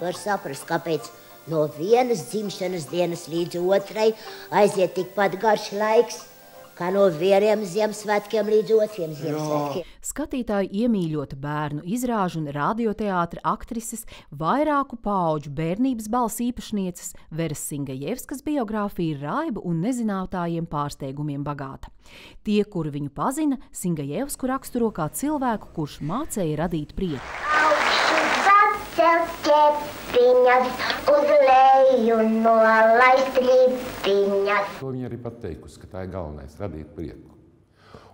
var saprast, kāpēc no vienas dzimšanas dienas līdz otrai aiziet tikpat garš laiks kā no vieniem Ziemassvētkiem līdz otriem Ziemassvētkiem. Skatītāju iemīļota bērnu izrāžu un radioteātra aktrises, vairāku pauģu bērnības balss īpašnieces Veras Singajevskas biogrāfija ir raiba un nezinātājiem pārsteigumiem bagāta. Tie, kuri viņu pazina, Singajevsku raksturo kā cilvēku, kurš mācēja radīt prieku. Ķepiņas, uz leju nolaist ripiņas. To viņa arī pateikusi, ka tā ir galvenais - radīt prieku.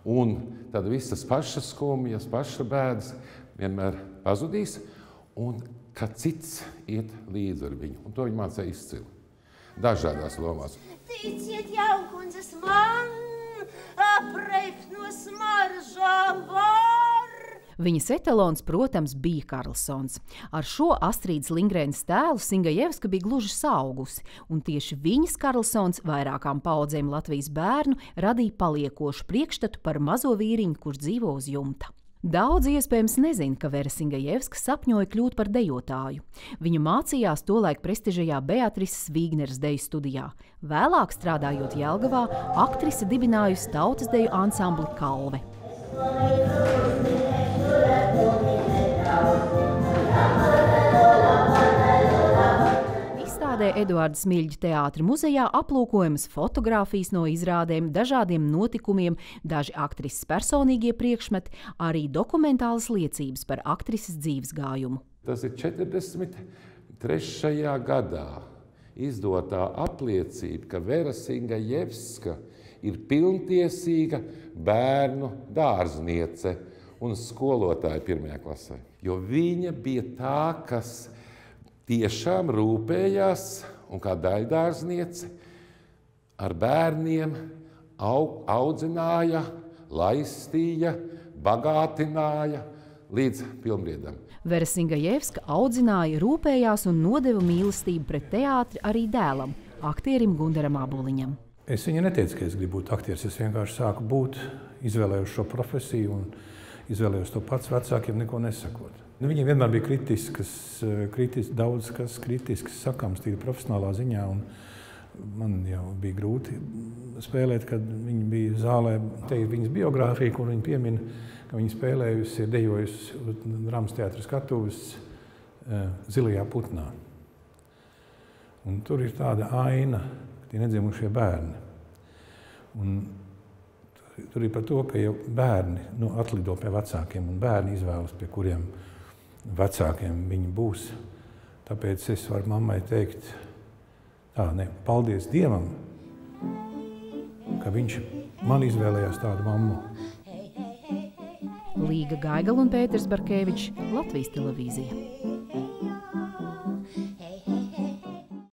Un tad visas pašas skumjas, pašas bēdas vienmēr pazudīs, un ka cits iet līdzi ar viņu. Un to viņa mācīja izcili. Dažādās lomās. Ticiet, jaukundzes man, apreikt no smaržām var. Viņas etalons, protams, bija Karlsons. Ar šo Astrīdas Lingrēnas tēlu Singajevska bija gluži saugusi, un tieši viņas Karlsons vairākām paudzēm Latvijas bērnu radīja paliekošu priekšstatu par mazo vīriņu, kurš dzīvo uz jumta. Daudz iespējams nezina, ka Vera Singajevska sapņoja kļūt par dejotāju. Viņa mācījās tolaik prestižajā Beatrises Vīgneres deju studijā. Vēlāk, strādājot Jelgavā, aktrise dibinājusi tautas deju ansambli Kalve. Izstādē Eduarda Smilģa teātra muzejā aplūkojamas fotogrāfijas no izrādēm, dažādiem notikumiem, daži aktrises personīgie priekšmeti, arī dokumentālas liecības par aktrises dzīves gājumu. Tas ir 43. gadā izdotā apliecība, ka Vera Singajevska ir pilntiesīga bērnu dārzniece un skolotāja pirmajā klasē. Jo viņa bija tā, kas tiešām rūpējās un kā daļdārzniece ar bērniem audzināja, laistīja, bagātināja līdz pilnbriedam. Vera Singajevska audzināja, rūpējās un nodeva mīlestību pret teātri arī dēlam, aktierim Gundaram Aboliņam. Es viņai neteicu, ka es gribu būt aktieris. Es vienkārši sāku būt, izvēlējos šo profesiju un izvēlējos to pats vecākiem, neko nesakot. Nu, Viņiem vienmēr bija kritiskas, kritis, daudz kas kritisks sakāms, tīri profesionālā ziņā. Man jau bija grūti spēlēt, kad viņa bija zālē. Te ir viņas biogrāfija, kur viņa piemin, ka viņa spēlējusi, ir dejojusi drāmas teātras skatuves zilajā putnā. Un tur ir tāda aina, tie nedzimušie bērni. Un tur ir par to, ka bērni nu, atlido pie vecākiem, un bērni izvēlas, pie kuriem vecākiem viņi būs. Tāpēc es varu mammai teikt, tā, ne, paldies Dievam, ka viņš man izvēlējās tādu mammu. Līga Gaigala un Pēters Barkevičs, Latvijas televīzija.